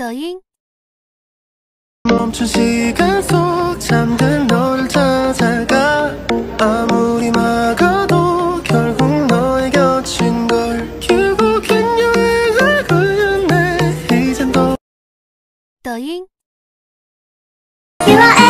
더잉? 멈춘 시간 속 잠든 너를 찾아가 아무리 막아도 결국 너의 곁인 걸 결국엔 여행을 걸렸네. 이젠 더 더잉? You are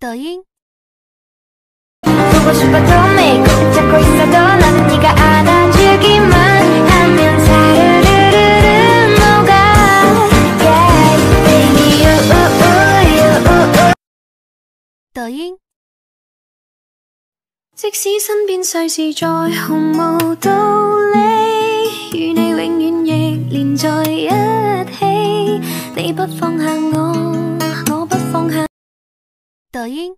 더잉? 보고 싶어도 매일 붙잡고 있어도 나는 네가 안아주기만 하면 사르르르르 녹아. Yeah, baby, you, you, you. 더잉 即使身邊世事再毫無道理，與你永遠亦連在一起。你不放下我，我不放下。抖音